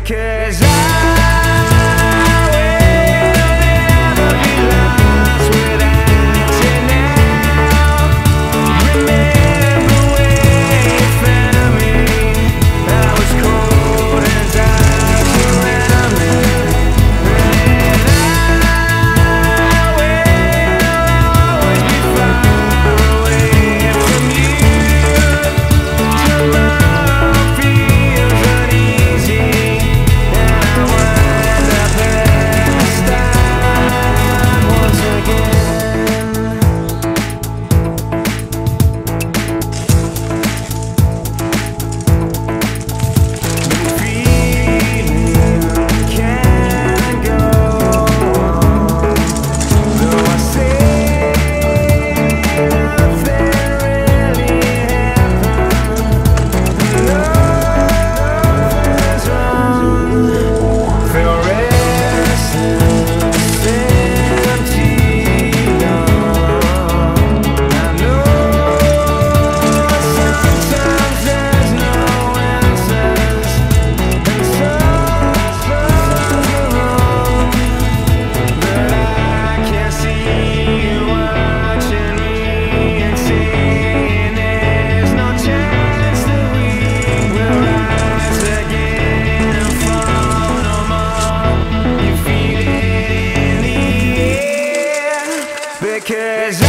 because I Cause